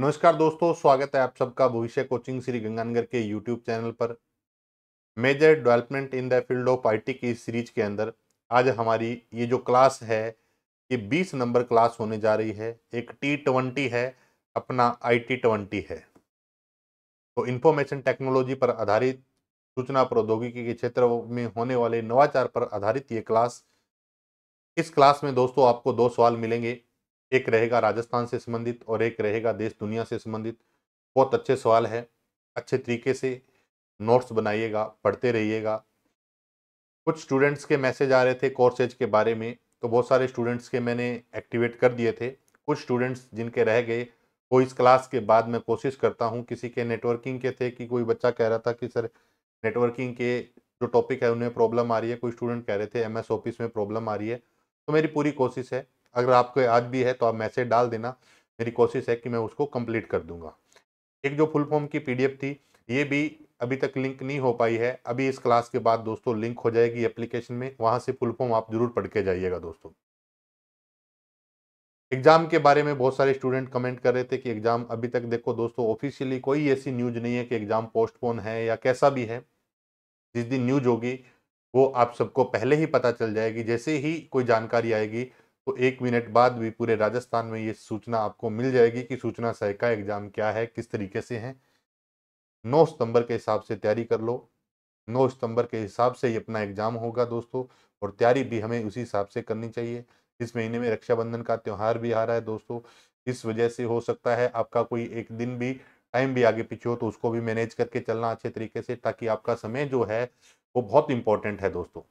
नमस्कार दोस्तों, स्वागत है आप सबका भविष्य कोचिंग श्री गंगानगर के यूट्यूब चैनल पर। Major development in the field of IT की सीरीज़ के अंदर आज हमारी ये जो क्लास है, ये 20 नंबर क्लास होने जा रही है। एक टी ट्वेंटी है, अपना आई टी ट्वेंटी है। तो इंफॉर्मेशन टेक्नोलॉजी पर आधारित, सूचना प्रौद्योगिकी के क्षेत्र में होने वाले नवाचार पर आधारित ये क्लास इस क्लास में दोस्तों आपको दो सवाल मिलेंगे। एक रहेगा राजस्थान से संबंधित और एक रहेगा देश दुनिया से संबंधित। बहुत अच्छे सवाल है, अच्छे तरीके से नोट्स बनाइएगा, पढ़ते रहिएगा। कुछ स्टूडेंट्स के मैसेज आ रहे थे कोर्सेज के बारे में तो बहुत सारे स्टूडेंट्स के मैंने एक्टिवेट कर दिए थे। कुछ स्टूडेंट्स जिनके रह गए, वो इस क्लास के बाद मैं कोशिश करता हूँ किसी के नेटवर्किंग के थे कि कोई बच्चा कह रहा था कि, सर नेटवर्किंग के जो टॉपिक है उनमें प्रॉब्लम आ रही है। कोई स्टूडेंट कह रहे थे एम ऑफ़िस में प्रॉब्लम आ रही है। तो मेरी पूरी कोशिश है अगर आपको आज भी है तो आप मैसेज डाल देना। मेरी कोशिश है कि मैं उसको कंप्लीट कर दूँगा। एक जो फुल फॉर्म की पीडीएफ थी, ये भी अभी तक लिंक नहीं हो पाई है। अभी इस क्लास के बाद दोस्तों लिंक हो जाएगी एप्लीकेशन में। वहाँ से फुल फॉर्म आप ज़रूर पढ़ के जाइएगा दोस्तों। एग्ज़ाम के बारे में बहुत सारे स्टूडेंट कमेंट कर रहे थे कि एग्ज़ाम अभी तक देखो दोस्तों ऑफिशियली कोई ऐसी न्यूज़ नहीं है कि एग्ज़ाम पोस्टपोन है या कैसा भी है। जिस दिन न्यूज़ होगी, वो आप सबको पहले ही पता चल जाएगी। जैसे ही कोई जानकारी आएगी तो एक मिनट बाद भी पूरे राजस्थान में ये सूचना आपको मिल जाएगी कि सूचना सह का एग्ज़ाम क्या है, किस तरीके से है। नौ सितंबर के हिसाब से तैयारी कर लो। नौ सितंबर के हिसाब से ही अपना एग्ज़ाम होगा दोस्तों, और तैयारी भी हमें उसी हिसाब से करनी चाहिए। इस महीने में रक्षाबंधन का त्यौहार भी आ रहा है दोस्तों। इस वजह से हो सकता है आपका कोई एक दिन भी टाइम भी आगे पीछे हो तो उसको भी मैनेज करके चलना अच्छे तरीके से, ताकि आपका समय जो है वो बहुत इंपॉर्टेंट है दोस्तों।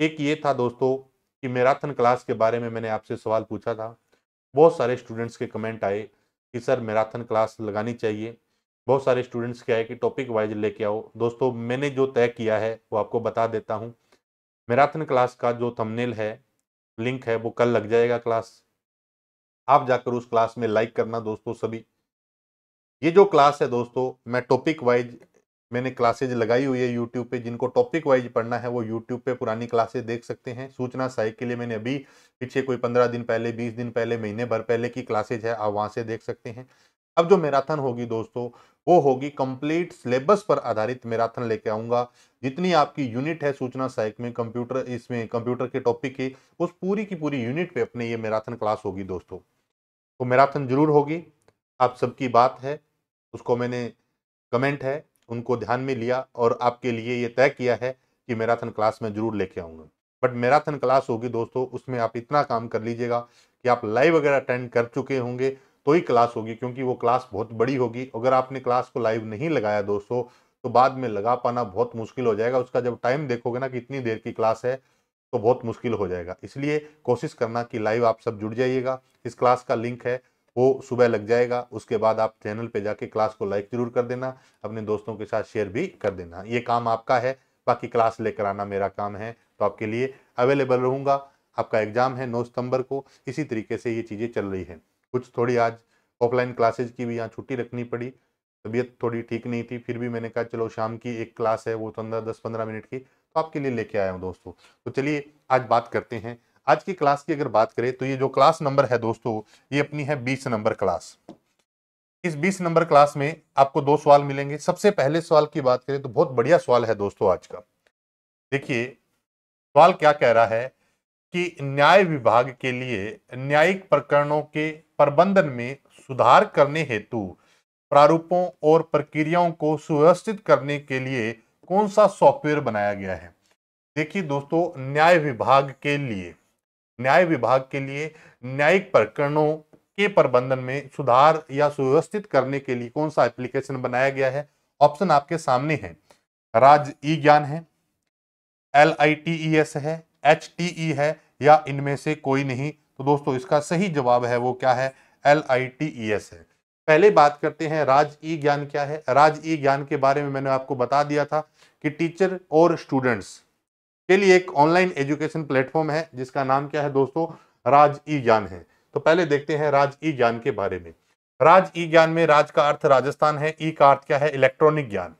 एक ये था दोस्तों कि मैराथन क्लास के बारे में मैंने आपसे सवाल पूछा था। बहुत सारे स्टूडेंट्स के कमेंट आए कि, सर, मैराथन क्लास लगानी चाहिए। बहुत सारे स्टूडेंट्स के आए कि, टॉपिक वाइज लेके आओ। दोस्तों, मैंने जो तय किया है, वो आपको बता देता हूँ। मैराथन क्लास का जो थंबनेल है, लिंक है, वो कल लग जाएगा क्लास। आप जाकर उस क्लास में लाइक करना दोस्तों सभी। ये जो क्लास है दोस्तों, मैं टॉपिक वाइज मैंने क्लासेज लगाई हुई है यूट्यूब पे, जिनको टॉपिक वाइज पढ़ना है, वो यूट्यूब पे पुरानी क्लासेज देख सकते हैं। सूचना सहायक के लिए मैंने अभी पीछे कोई पंद्रह दिन पहले, बीस दिन पहले, महीने भर पहले की क्लासेज है, आप वहाँ से देख सकते हैं। अब जो मैराथन होगी दोस्तों, वो होगी कंप्लीट सिलेबस पर आधारित मैराथन लेके आऊँगा। जितनी आपकी यूनिट है सूचना सहायक में कंप्यूटर इसमें कंप्यूटर के टॉपिक की, उस पूरी की पूरी यूनिट पे अपने ये मैराथन क्लास होगी दोस्तों। तो मैराथन ज़रूर होगी। आप सबकी बात है, उसको मैंने कमेंट है। उनको ध्यान में लिया और आपके लिए ये तय किया है कि मैराथन क्लास में ज़रूर लेके आऊँगा। बट मैराथन क्लास होगी दोस्तों, उसमें आप इतना काम कर लीजिएगा कि आप लाइव अगर अटेंड कर चुके होंगे तो ही क्लास होगी, क्योंकि वो क्लास बहुत बड़ी होगी। अगर आपने क्लास को लाइव नहीं लगाया दोस्तों तो बाद में लगा पाना बहुत मुश्किल हो जाएगा। उसका जब टाइम देखोगे ना कि इतनी देर की क्लास है तो बहुत मुश्किल हो जाएगा। इसलिए कोशिश करना कि लाइव आप सब जुड़ जाइएगा। इस क्लास का लिंक है वो सुबह लग जाएगा, उसके बाद आप चैनल पे जाके क्लास को लाइक ज़रूर कर देना, अपने दोस्तों के साथ शेयर भी कर देना। ये काम आपका है, बाकी क्लास लेकर आना मेरा काम है तो आपके लिए अवेलेबल रहूँगा। आपका एग्ज़ाम है नौ सितंबर को, इसी तरीके से ये चीज़ें चल रही हैं। कुछ थोड़ी आज ऑफलाइन क्लासेज की भी यहाँ छुट्टी रखनी पड़ी, तबीयत थोड़ी ठीक नहीं थी, फिर भी मैंने कहा, चलो, शाम की एक क्लास है, वो पंद्रह दस पंद्रह मिनट की तो आपके लिए लेके आया हूँ दोस्तों। तो चलिए, आज बात करते हैं आज की क्लास की अगर बात करें तो ये जो क्लास नंबर है दोस्तों, ये अपनी है बीस नंबर क्लास। इस बीस नंबर क्लास में आपको दो सवाल मिलेंगे। सबसे पहले सवाल की बात करें तो बहुत बढ़िया सवाल है दोस्तों आज का। देखिए, सवाल क्या कह रहा है कि न्याय विभाग के लिए न्यायिक प्रकरणों के प्रबंधन में सुधार करने हेतु प्रारूपों और प्रक्रियाओं को सुव्यवस्थित करने के लिए कौन सा सॉफ्टवेयर बनाया गया है? देखिए दोस्तों, न्याय विभाग के लिए न्याय विभाग के लिए, न्यायिक प्रकरणों के प्रबंधन में सुधार या सुव्यवस्थित करने के लिए कौन सा एप्लीकेशन बनाया गया है? ऑप्शन आपके सामने है। राज ई ज्ञान है L I T E S है एच टी ई है, या इनमें से कोई नहीं? तो दोस्तों, इसका सही जवाब है, वो क्या है? L I T E S है। पहले बात करते हैं, राज ई ज्ञान क्या है? राज ई ज्ञान के बारे में मैंने आपको बता दिया था कि टीचर और स्टूडेंट्स के लिए एक ऑनलाइन एजुकेशन प्लेटफॉर्म है, जिसका नाम क्या है दोस्तों? राज ई ज्ञान है। तो पहले देखते हैं राज ई ज्ञान के बारे में। राज ई ज्ञान में राज का अर्थ राजस्थान है। ई का अर्थ क्या है? इलेक्ट्रॉनिक ज्ञान।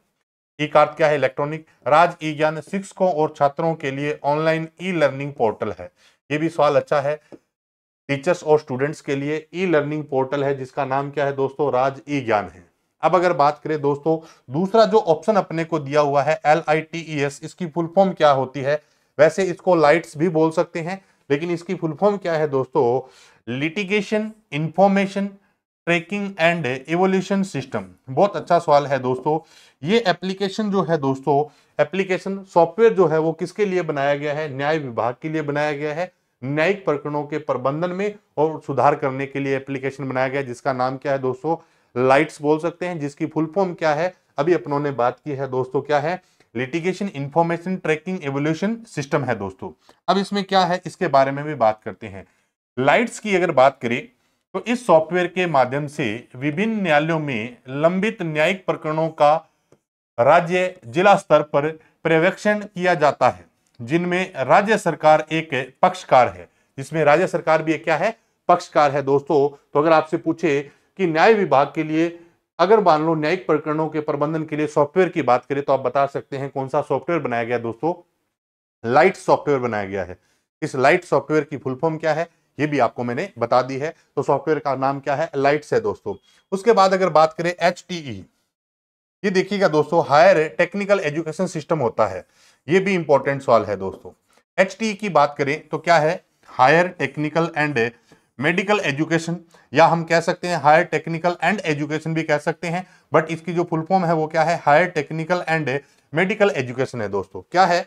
ई का अर्थ क्या है? इलेक्ट्रॉनिक। राज ई ज्ञान शिक्षकों और छात्रों के लिए ऑनलाइन ई लर्निंग पोर्टल है। ये भी सवाल अच्छा है। टीचर्स और स्टूडेंट्स के लिए ई लर्निंग पोर्टल है, जिसका नाम क्या है दोस्तों? राज ई ज्ञान है। अब अगर बात करें दोस्तों, दूसरा जो ऑप्शन अपने को दिया हुआ है L I T E S इसकी फुल फॉर्म क्या होती है? वैसे इसको लाइट्स भी बोल सकते हैं, लेकिन इसकी फुल फॉर्म क्या है दोस्तों? Litigation information tracking and evolution system बहुत अच्छा सवाल है दोस्तों। ये एप्लीकेशन जो है दोस्तों एप्लीकेशन सॉफ्टवेयर जो है वो किसके लिए बनाया गया है? न्याय विभाग के लिए बनाया गया है। न्यायिक प्रकरणों के प्रबंधन में और सुधार करने के लिए एप्लीकेशन बनाया गया जिसका नाम क्या है दोस्तों? लाइट्स बोल सकते हैं, जिसकी फुल फॉर्म क्या है? अभी अपनों ने बात की है दोस्तों, क्या है? Litigation information tracking evolution system है दोस्तों। अब इसमें क्या है, इसके बारे में भी बात करते हैं। लाइट्स की अगर बात करें तो इस सॉफ्टवेयर के माध्यम से विभिन्न न्यायालयों में लंबित न्यायिक प्रकरणों का राज्य जिला स्तर पर पर्यवेक्षण किया जाता है, जिनमें राज्य सरकार एक पक्षकार है। जिसमें राज्य सरकार भी क्या है? पक्षकार है दोस्तों। तो अगर आपसे पूछे कि न्याय विभाग के लिए, अगर मान लो न्यायिक प्रकरणों के प्रबंधन के लिए सॉफ्टवेयर की बात करें तो आप बता सकते हैं कौन सा सॉफ्टवेयर बनाया गया दोस्तों? लाइट सॉफ्टवेयर बनाया गया है। इस लाइट सॉफ्टवेयर की फुल फॉर्म क्या है? ये भी आपको मैंने बता दी है। तो सॉफ्टवेयर का नाम क्या है? लाइट्स है दोस्तों। उसके बाद अगर बात करें एच ये देखिएगा दोस्तों, हायर टेक्निकल एजुकेशन सिस्टम होता है। ये भी इंपॉर्टेंट सवाल है दोस्तों। एच की बात करें तो क्या है? Higher technical and medical education, या हम कह सकते हैं हायर टेक्निकल एंड एजुकेशन भी कह सकते हैं, बट इसकी जो फुल फॉर्म है वो क्या है? Higher technical and medical education है दोस्तों। क्या है?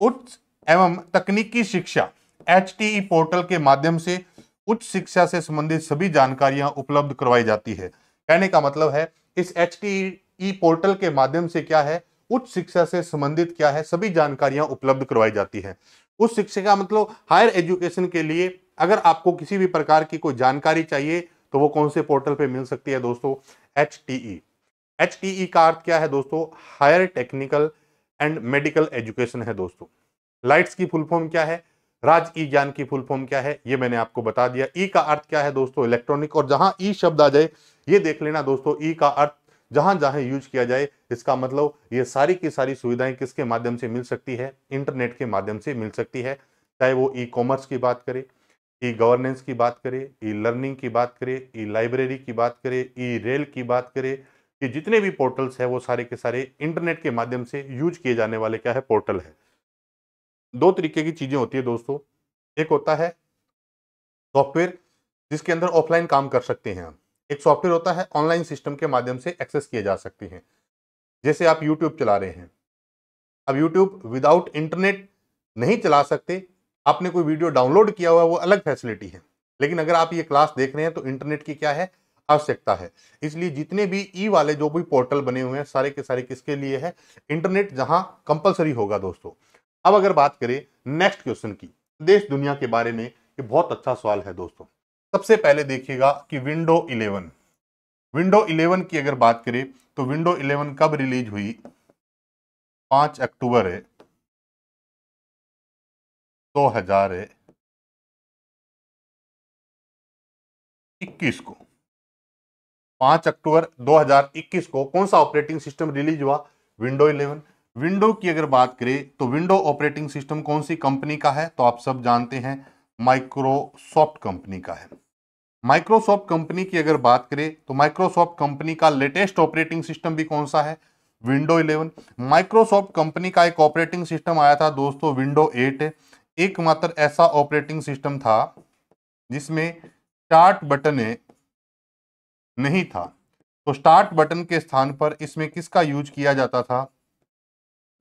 उच्च एवं तकनीकी शिक्षा एच पोर्टल के माध्यम से उच्च शिक्षा से संबंधित सभी जानकारियाँ उपलब्ध करवाई जाती है। कहने का मतलब है, इस एचटीई पोर्टल के माध्यम से क्या है? उच्च शिक्षा से संबंधित क्या है? सभी जानकारियाँ उपलब्ध करवाई जाती है। उस शिक्षा का मतलब हायर एजुकेशन के लिए अगर आपको किसी भी प्रकार की कोई जानकारी चाहिए तो वो कौन से पोर्टल पे मिल सकती है दोस्तों? H T E H T E का अर्थ क्या है दोस्तों? Higher technical and medical education है दोस्तों। लाइट्स की फुल फॉर्म क्या है? राज ई ज्ञान की फुल फॉर्म क्या है? ये मैंने आपको बता दिया। ई का अर्थ क्या है दोस्तों? इलेक्ट्रॉनिक और जहाँ ई शब्द आ जाए, ये देख लेना दोस्तों ई का अर्थ जहाँ जहाँ यूज़ किया जाए, इसका मतलब ये सारी की सारी सुविधाएँ किसके माध्यम से मिल सकती है? इंटरनेट के माध्यम से मिल सकती है। चाहे वो ई कॉमर्स की बात करें ई गवर्नेंस की बात करें ई लर्निंग की बात करें ई लाइब्रेरी की बात करें ई रेल की बात करें, कि जितने भी पोर्टल्स है वो सारे के सारे इंटरनेट के माध्यम से यूज़ किए जाने वाले क्या है पोर्टल है। दो तरीके की चीज़ें होती है दोस्तों। एक होता है सॉफ्टवेयर जिसके अंदर ऑफलाइन काम कर सकते हैं हम। एक सॉफ्टवेयर होता है ऑनलाइन सिस्टम के माध्यम से एक्सेस किए जा सकते हैं। जैसे आप यूट्यूब चला रहे हैं। अब यूट्यूब विदाउट इंटरनेट नहीं चला सकते आपने कोई वीडियो डाउनलोड किया हुआ वो अलग फैसिलिटी है। लेकिन अगर आप ये क्लास देख रहे हैं तो इंटरनेट की क्या है? आवश्यकता है। इसलिए जितने भी ई वाले जो भी पोर्टल बने हुए हैं, सारे के सारे किसके लिए है? इंटरनेट जहाँ कंपलसरी होगा दोस्तों। अब अगर बात करें नेक्स्ट क्वेश्चन की, देश दुनिया के बारे में ये बहुत अच्छा सवाल है दोस्तों। सबसे पहले देखिएगा कि विंडो 11 विंडो 11 की अगर बात करें तो विंडो 11 कब रिलीज़ हुई? 5 अक्टूबर है। दो हज़ार इक्कीस को। पाँच अक्टूबर 2021 को कौन सा ऑपरेटिंग सिस्टम रिलीज़ हुआ? विंडो 11 विंडो की अगर बात करें तो विंडो ऑपरेटिंग सिस्टम कौन सी कंपनी का है? तो आप सब जानते हैं माइक्रोसॉफ्ट कंपनी का है। माइक्रोसॉफ्ट कंपनी की अगर बात करें तो माइक्रोसॉफ्ट कंपनी का लेटेस्ट ऑपरेटिंग सिस्टम भी कौन सा है? विंडो 11 माइक्रोसॉफ्ट कंपनी का एक ऑपरेटिंग सिस्टम आया था, दोस्तों विंडो 8 एकमात्र ऐसा ऑपरेटिंग सिस्टम था जिसमें स्टार्ट बटन नहीं था। तो स्टार्ट बटन के स्थान पर इसमें किसका यूज़ किया जाता था?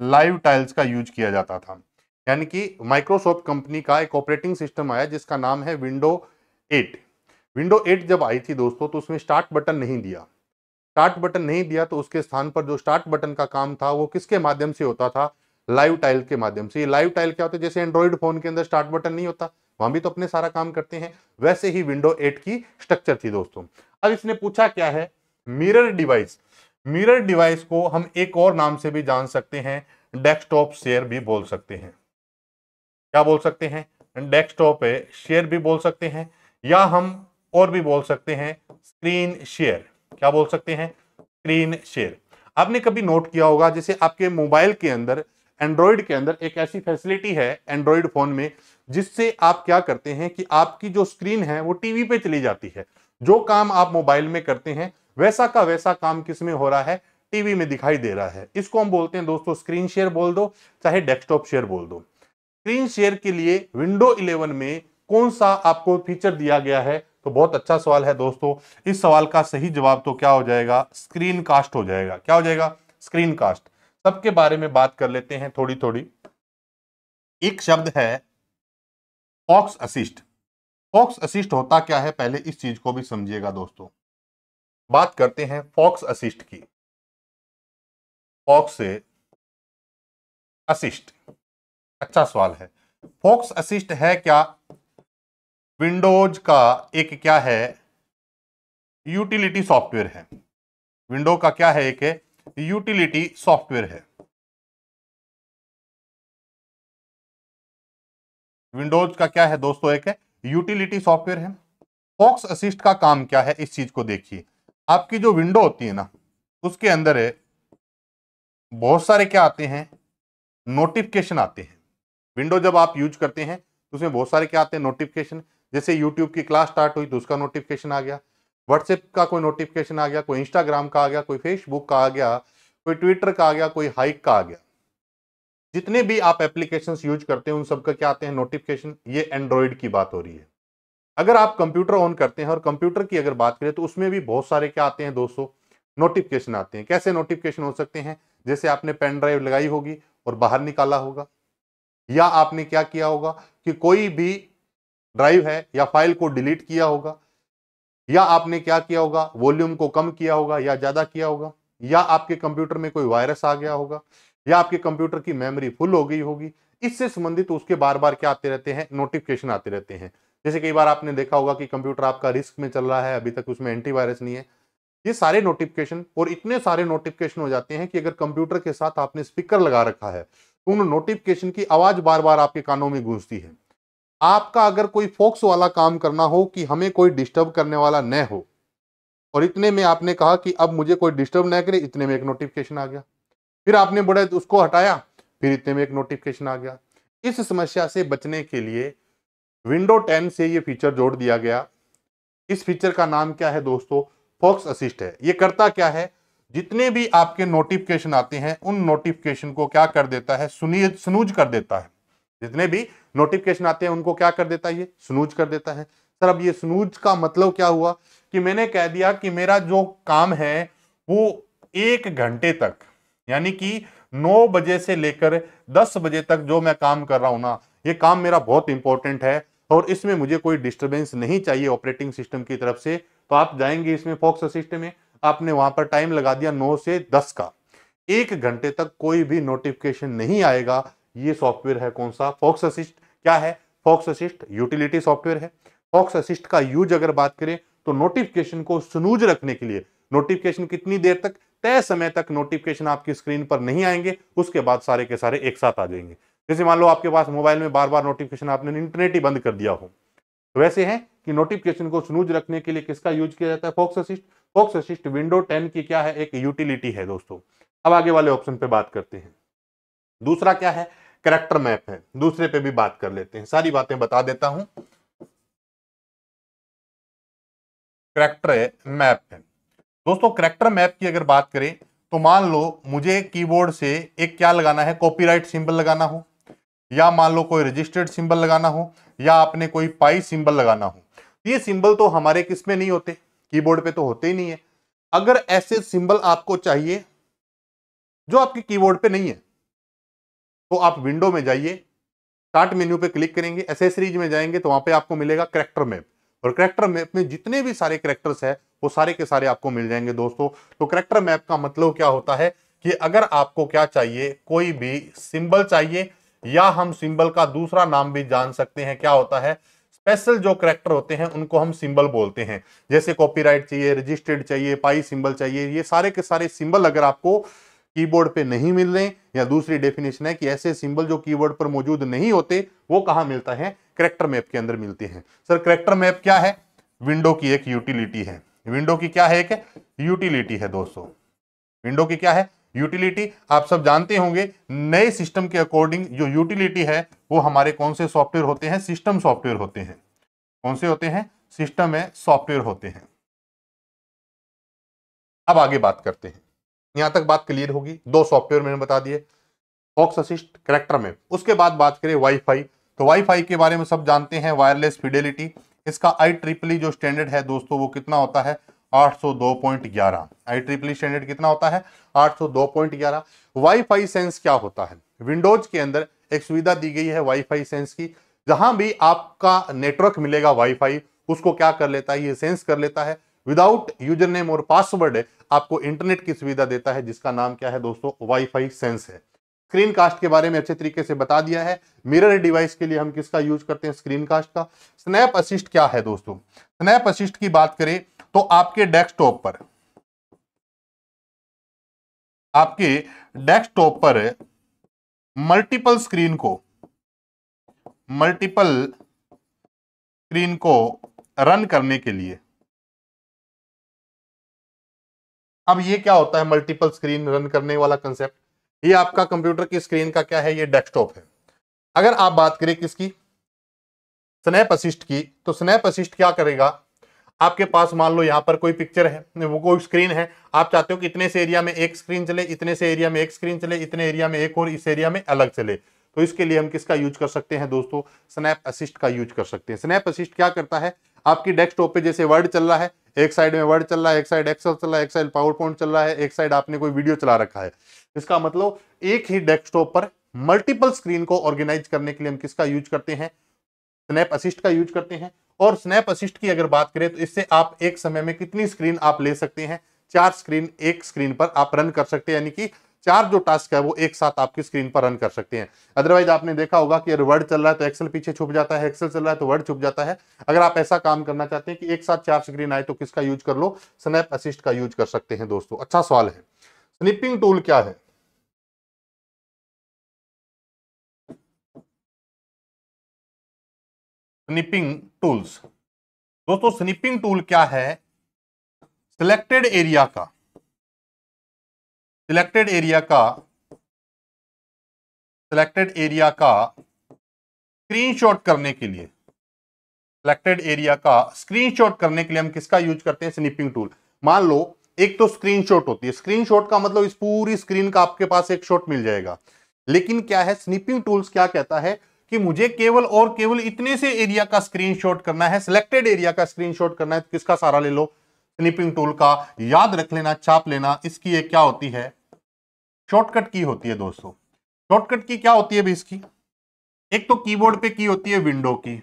लाइव टाइल्स का यूज़ किया जाता था। यानी कि माइक्रोसॉफ्ट कंपनी का एक ऑपरेटिंग सिस्टम आया जिसका नाम है विंडो 8 विंडो 8 जब आई थी दोस्तों तो उसमें स्टार्ट बटन नहीं दिया। स्टार्ट बटन नहीं दिया तो उसके स्थान पर जो स्टार्ट बटन का काम था वो किसके माध्यम से होता था? लाइव टाइल के माध्यम से। ये लाइव टाइल क्या होता है? जैसे एंड्रॉइड फ़ोन के अंदर स्टार्ट बटन नहीं होता, वहाँ भी तो अपने सारा काम करते हैं। वैसे ही विंडो एट की स्ट्रक्चर थी दोस्तों। अब इसने पूछा क्या है? मिरर डिवाइस मिरर डिवाइस को हम एक और नाम से भी जान सकते हैं डेस्कटॉप शेयर भी बोल सकते हैं। क्या बोल सकते हैं? डेस्कटॉप शेयर भी बोल सकते हैं, या हम और भी बोल सकते हैं स्क्रीन शेयर क्या बोल सकते हैं? स्क्रीन शेयर आपने कभी नोट किया होगा, जैसे आपके मोबाइल के अंदर एंड्रॉइड के अंदर एक ऐसी फैसिलिटी है एंड्रॉइड फ़ोन में, जिससे आप क्या करते हैं कि आपकी जो स्क्रीन है, वो टीवी पे चली जाती है। जो काम आप मोबाइल में करते हैं, वैसा का वैसा काम किसमें हो रहा है? टीवी में दिखाई दे रहा है। इसको हम बोलते हैं दोस्तों स्क्रीन शेयर बोल दो, चाहे डेस्कटॉप शेयर बोल दो। स्क्रीन शेयर के लिए विंडो 11 में कौन सा आपको फीचर दिया गया है? तो बहुत अच्छा सवाल है दोस्तों। इस सवाल का सही जवाब तो क्या हो जाएगा? स्क्रीन कास्ट हो जाएगा। क्या हो जाएगा? स्क्रीन कास्ट सबके बारे में बात कर लेते हैं थोड़ी थोड़ी एक शब्द है फॉक्स असिस्ट फॉक्स असिस्ट होता क्या है, पहले इस चीज़ को भी समझिएगा दोस्तों। बात करते हैं फॉक्स असिस्ट की। फॉक्स असिस्ट अच्छा सवाल है। फॉक्स असिस्ट है क्या? विंडोज़ का एक क्या है? यूटिलिटी सॉफ्टवेयर है। विंडो का क्या है एक? यूटिलिटी सॉफ्टवेयर है। विंडोज़ का क्या है दोस्तों एक यूटिलिटी सॉफ्टवेयर है। फॉक्स असिस्ट का काम क्या है इस चीज़ को देखिए। आपकी जो विंडो होती है ना, उसके अंदर है, बहुत सारे क्या आते हैं, नोटिफिकेशन आते हैं। विंडो जब आप यूज़ करते हैं तो उसमें बहुत सारे क्या आते हैं, नोटिफिकेशन। जैसे यूट्यूब की क्लास स्टार्ट हुई तो उसका नोटिफिकेशन आ गया। व्हाट्सएप का कोई नोटिफिकेशन आ गया, कोई इंस्टाग्राम का आ गया, कोई फेसबुक का आ गया, कोई ट्विटर का आ गया, कोई हाइक का आ गया। जितने भी आप एप्लीकेशन यूज़ करते हैं, उन सबका क्या आते हैं नोटिफिकेशन ये एंड्रॉइड की बात हो रही है। अगर आप कंप्यूटर ऑन करते हैं और कंप्यूटर की अगर बात करें तो उसमें भी बहुत सारे क्या आते हैं दोस्तों? नोटिफिकेशन आते हैं। कैसे नोटिफिकेशन हो सकते हैं? जैसे आपने पेन ड्राइव लगाई होगी और बाहर निकाला होगा। या आपने क्या किया होगा कि कोई भी ड्राइव है या फ़ाइल को डिलीट किया होगा। या आपने क्या किया होगा? वॉल्यूम को कम किया होगा या ज़्यादा किया होगा? या आपके कंप्यूटर में कोई वायरस आ गया होगा? या आपके कंप्यूटर की मेमोरी फुल हो गई होगी? इससे संबंधित उसके बार बार क्या आते रहते हैं? नोटिफिकेशन आते रहते हैं। जैसे कई बार आपने देखा होगा कि कंप्यूटर आपका रिस्क में चल रहा है, अभी तक उसमें एंटीवायरस नहीं है। ये सारे नोटिफिकेशन और इतने सारे नोटिफिकेशन हो जाते हैं कि अगर कंप्यूटर के साथ आपने स्पीकर लगा रखा है तो उन नोटिफिकेशन की आवाज़ बार बार आपके कानों में गूंजती है। आपका अगर कोई फोक्स वाला काम करना हो कि हमें कोई डिस्टर्ब करने वाला न हो, और इतने में आपने कहा कि अब मुझे कोई डिस्टर्ब न करे, इतने में एक नोटिफिकेशन आ गया। फिर आपने बड़े उसको हटाया, फिर इतने में एक नोटिफिकेशन आ गया। इस समस्या से बचने के लिए विंडो 10 से ये फीचर जोड़ दिया गया। इस फीचर का नाम क्या है दोस्तों? फोक्स असिस्ट है। ये करता क्या है? जितने भी आपके नोटिफिकेशन आते हैं, उन नोटिफिकेशन को क्या कर देता है? सुनीज सुनूज कर देता है। जितने भी नोटिफिकेशन आते हैं, उनको क्या कर देता है ये? सुनूज कर देता है। सर, अब ये सुनूज का मतलब क्या हुआ? कि मैंने कह दिया कि मेरा जो काम है, वो एक घंटे तक, यानी कि 9 बजे से लेकर 10 बजे तक जो मैं काम कर रहा हूँ ना, ये काम मेरा बहुत इंपॉर्टेंट है और इसमें मुझे कोई डिस्टरबेंस नहीं चाहिए ऑपरेटिंग सिस्टम की तरफ़ से। तो आप जाएँगे इसमें फॉक्स सिस्टम में, आपने वहाँ पर टाइम लगा दिया 9 से 10 का। एक घंटे तक कोई भी नोटिफिकेशन नहीं आएगा। ये सॉफ्टवेयर है कौन सा? फॉक्स असिस्ट क्या है? फॉक्स असिस्ट यूटिलिटी सॉफ्टवेयर है। फॉक्स असिस्ट का यूज़ अगर बात करें तो नोटिफिकेशन को सुनूज रखने के लिए नोटिफिकेशन कितनी देर तक? तय समय तक नोटिफिकेशन आपकी स्क्रीन पर नहीं आएँगे, उसके बाद सारे के सारे एक साथ आ जाएँगे। जैसे मान लो आपके पास मोबाइल में बार बार नोटिफिकेशन आपने इंटरनेट ही बंद कर दिया हो। तो वैसे है कि नोटिफिकेशन को स्नूज रखने के लिए किसका यूज़ किया जाता है? Fox assist fox assist window 10 की क्या है? एक यूटिलिटी है दोस्तों। अब आगे वाले ऑप्शन पे बात करते हैं। दूसरा क्या है? करेक्टर मैप है। दूसरे पे भी बात कर लेते हैं। सारी बातें बता देता हूँ। करेक्टर मैप है। दोस्तों करेक्टर मैप की अगर बात करें तो मान लो मुझे कीबोर्ड से एक क्या लगाना है? कॉपीराइट सिंबल लगाना हो। या मान लो कोई रजिस्टर्ड सिंबल लगाना हो, या आपने कोई पाई सिंबल लगाना हो। ये सिंबल तो हमारे किसमें नहीं होते? कीबोर्ड पे तो होते ही नहीं है। अगर ऐसे सिंबल आपको चाहिए, जो आपके कीबोर्ड पे नहीं है तो आप विंडो में जाइए स्टार्ट मेन्यू पे क्लिक करेंगे एसेसरीज में जाएँगे तो वहाँ पे आपको मिलेगा करेक्टर मैप और करेक्टर मैप में जितने भी सारे करेक्टर्स है, वो सारे के सारे आपको मिल जाएँगे दोस्तों. तो करेक्टर मैप का मतलब क्या होता है कि अगर आपको क्या चाहिए, कोई भी सिंबल चाहिए, या हम सिंबल का दूसरा नाम भी जान सकते हैं, क्या होता है? स्पेशल जो करेक्टर होते हैं, उनको हम सिंबल बोलते हैं. जैसे कॉपीराइट चाहिए रजिस्टर्ड चाहिए पाई सिंबल चाहिए, ये सारे के सारे सिंबल अगर आपको कीबोर्ड पे नहीं मिल रहे या दूसरी डेफिनेशन है कि ऐसे सिंबल जो कीबोर्ड पर मौजूद नहीं होते, वो कहाँ मिलता है? करेक्टर मैप के अंदर मिलते हैं। सर करेक्टर मैप क्या है? विंडो की एक यूटिलिटी है। विंडो की क्या है एक? यूटिलिटी है दोस्तों। विंडो की क्या है? यूटिलिटी आप सब जानते होंगे, नए सिस्टम के अकॉर्डिंग जो यूटिलिटी है, वो हमारे कौन से सॉफ्टवेयर होते हैं? सिस्टम सॉफ्टवेयर होते हैं। कौन से होते हैं? सिस्टम है सॉफ्टवेयर होते हैं। अब आगे बात करते हैं। यहाँ तक बात क्लियर होगी। दो सॉफ्टवेयर मैंने बता दिए फॉक्स असिस्ट करेक्टर में उसके बाद बात करें वाईफाई तो वाईफाई के बारे में सब जानते हैं वायरलेस फिडेलिटी इसका आई ट्रिपली जो स्टैंडर्ड है दोस्तों, वो कितना होता है? 802.11 आई ट्रिपली स्टैंडर्ड कितना होता है? 802.11 वाईफाई सेंस क्या होता है? विंडोज़ के अंदर एक सुविधा दी गई है वाईफाई सेंस की। जहाँ भी आपका नेटवर्क मिलेगा वाईफाई उसको क्या कर लेता है? ये सेंस कर लेता है। विदाउट यूज़र नेम और पासवर्ड आपको इंटरनेट की सुविधा देता है, जिसका नाम क्या है दोस्तों? वाईफाई सेंस है। स्क्रीन कास्ट के बारे में अच्छे तरीके से बता दिया है। मिरर डिवाइस के लिए हम किसका यूज़ करते हैं? स्क्रीन कास्ट का। स्नैप असिस्ट क्या है दोस्तों? स्नैप असिस्ट की बात करें तो आपके डेस्कटॉप पर, आपके डेस्कटॉप पर मल्टीपल स्क्रीन को मल्टीपल स्क्रीन को रन करने के लिए अब ये क्या होता है मल्टीपल स्क्रीन रन करने वाला कंसेप्ट ये आपका कंप्यूटर की स्क्रीन का क्या है? ये डेस्कटॉप है। अगर आप बात करें किसकी? स्नैप असिस्ट की। तो स्नैप असिस्ट क्या करेगा? आपके पास मान लो यहाँ पर कोई पिक्चर है, वो कोई स्क्रीन है। आप चाहते हो कि इतने से एरिया में एक स्क्रीन चले, इतने से एरिया में एक स्क्रीन चले, इतने एरिया में एक और, इस एरिया में अलग चले। तो इसके लिए हम किसका यूज़ कर सकते हैं दोस्तों? स्नैप असिस्ट का यूज़ कर सकते हैं। स्नैप असिस्ट क्या करता है? आपकी डेस्कटॉप पे जैसे वर्ड चल रहा है, एक साइड में वर्ड चल रहा है, एक साइड एक्सेल चल रहा है, एक साइड पावर पॉइंट चल रहा है, एक साइड आपने कोई वीडियो चला रखा है। इसका मतलब एक ही डेस्कटॉप पर मल्टीपल स्क्रीन को ऑर्गेनाइज करने के लिए हम किसका यूज़ करते हैं? स्नैप असिस्ट का यूज़ करते हैं। और स्नैप असिस्ट की अगर बात करें तो इससे आप एक समय में कितनी स्क्रीन आप ले सकते हैं? चार स्क्रीन एक स्क्रीन पर आप रन कर सकते हैं। यानी कि चार जो टास्क है वो एक साथ आपकी स्क्रीन पर रन कर सकते हैं। अदरवाइज़ आपने देखा होगा कि वर्ड चल रहा है तो एक्सेल पीछे छुप जाता है एक्सेल चल रहा है तो वर्ड छुप जाता है। अगर आप ऐसा काम करना चाहते हैं कि एक साथ चार स्क्रीन आए तो किसका यूज़ कर लो? स्नैप असिस्ट का यूज़ कर सकते हैं दोस्तों। अच्छा सवाल है। स्निपिंग टूल क्या है? स्निपिंग टूल्स दोस्तों स्निपिंग टूल क्या है? सिलेक्टेड एरिया का। सिलेक्टेड एरिया का सिलेक्टेड एरिया का स्क्रीनशॉट करने के लिए सिलेक्टेड एरिया का स्क्रीनशॉट करने के लिए हम किसका यूज़ करते हैं? स्निपिंग टूल मान लो, एक तो स्क्रीनशॉट होती है। स्क्रीनशॉट का मतलब इस पूरी स्क्रीन का आपके पास एक शॉट मिल जाएगा। लेकिन क्या है? स्निपिंग टूल्स क्या कहता है कि मुझे केवल और केवल इतने से एरिया का स्क्रीनशॉट करना है सिलेक्टेड एरिया का स्क्रीनशॉट करना है तो किसका सारा ले लो? स्निपिंग टूल का। याद रख लेना चाप लेना, इसकी एक क्या होती है? शॉर्टकट की होती है दोस्तों। शॉर्टकट की क्या होती है भी इसकी? एक तो कीबोर्ड पे की होती है विंडो की,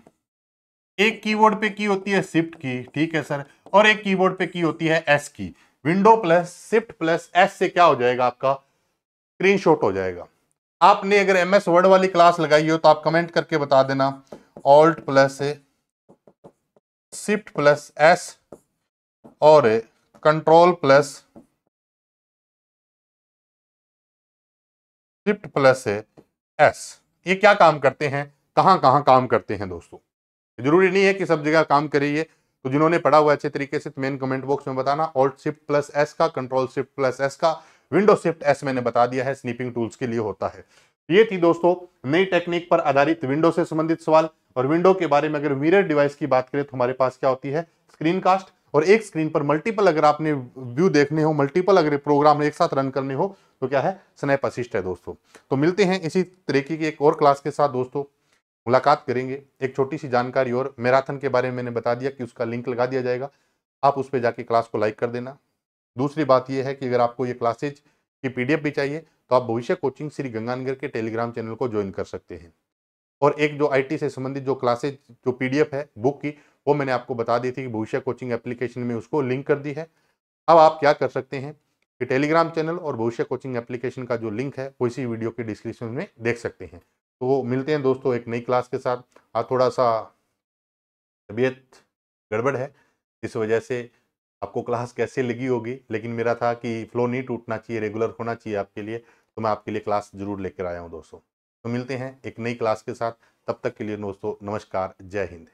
एक कीबोर्ड पे की होती है शिफ्ट की, ठीक है सर और एक कीबोर्ड पे की होती है एस की। Window plus shift plus S से क्या हो जाएगा आपका? स्क्रीनशॉट हो जाएगा। आपने अगर एम एस वर्ड वाली क्लास लगाई हो तो आप कमेंट करके बता देना। Alt plus shift plus S और control plus shift plus S ये क्या काम करते हैं? कहाँ कहाँ काम करते हैं दोस्तों? ज़रूरी नहीं है कि सब जगह काम करिए। तो जिन्होंने पढ़ा हुआ अच्छे तरीके से मेन कमेंट बॉक्स में बताना। ऑल्ट शिफ्ट प्लस एस का कंट्रोल शिफ्ट प्लस एस का विंडो शिफ्ट एस मैंने बता दिया है स्नीपिंग टूल्स के लिए होता है। ये थी दोस्तों, नई टेक्निक पर आधारित विंडो से संबंधित सवाल। और विंडो के बारे में अगर मिरर डिवाइस की बात करें तो हमारे पास क्या होती है? स्क्रीन कास्ट और एक स्क्रीन पर मल्टीपल अगर आपने व्यू देखने हो मल्टीपल अगर प्रोग्राम एक साथ रन करने हो तो क्या है? स्नैप असिस्ट है दोस्तों। तो मिलते हैं इसी तरीके की एक और क्लास के साथ दोस्तों। मुलाकात करेंगे। एक छोटी सी जानकारी और मैराथन के बारे में मैंने बता दिया कि उसका लिंक लगा दिया जाएगा। आप उस पर जाके क्लास को लाइक कर देना। दूसरी बात यह है कि अगर आपको ये क्लासेज की पीडीएफ भी चाहिए तो आप भविष्य कोचिंग श्री गंगानगर के टेलीग्राम चैनल को ज्वाइन कर सकते हैं। और एक जो आईटी से संबंधित जो क्लासेज जो पीडीएफ है बुक की वो मैंने आपको बता दी थी कि भविष्य कोचिंग एप्लीकेशन में उसको लिंक कर दी है। अब आप क्या कर सकते हैं कि टेलीग्राम चैनल और भविष्य कोचिंग एप्लीकेशन का जो लिंक है, वो इसी वीडियो के डिस्क्रिप्शन में देख सकते हैं। तो मिलते हैं दोस्तों एक नई क्लास के साथ। आज थोड़ा सा तबीयत गड़बड़ है, इस वजह से आपको क्लास कैसे लगी होगी, लेकिन मेरा था कि फ्लो नहीं टूटना चाहिए, रेगुलर होना चाहिए आपके लिए तो मैं आपके लिए क्लास ज़रूर लेकर आया हूँ दोस्तों। तो मिलते हैं एक नई क्लास के साथ, तब तक के लिए दोस्तों नमस्कार, जय हिंद।